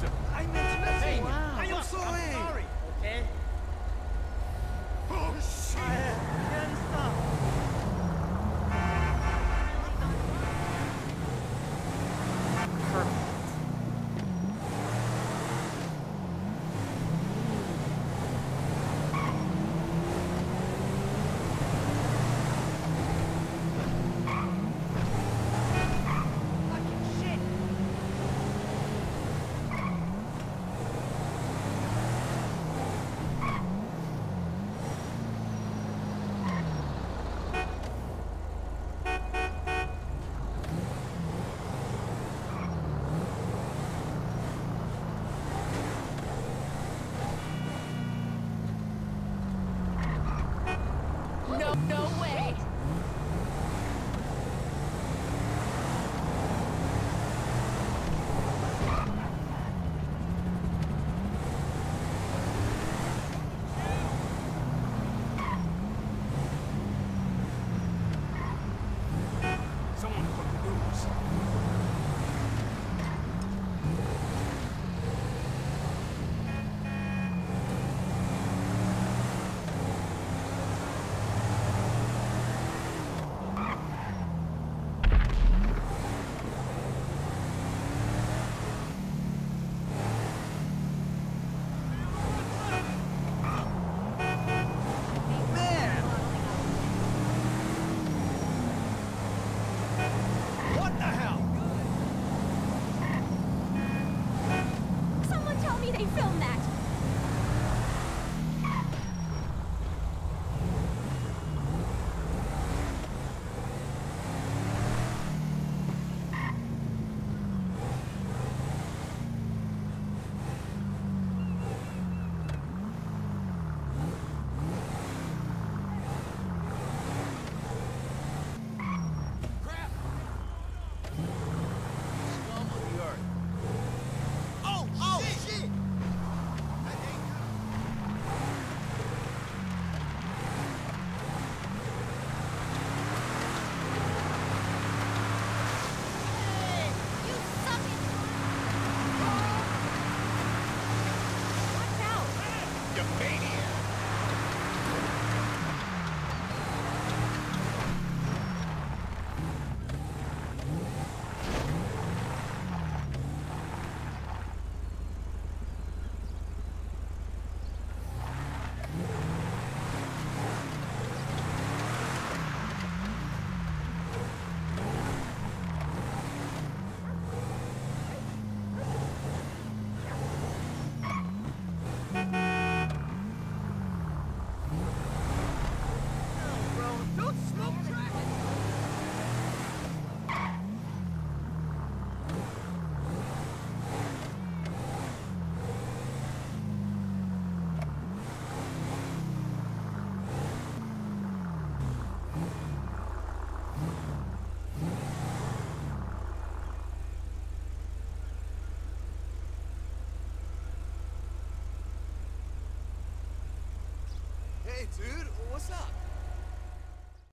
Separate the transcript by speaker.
Speaker 1: sir. I meant nothing.
Speaker 2: Wow.
Speaker 1: I am sorry. sorry. Okay. Oh shit.
Speaker 3: No way! Hey,
Speaker 4: dude, what's up?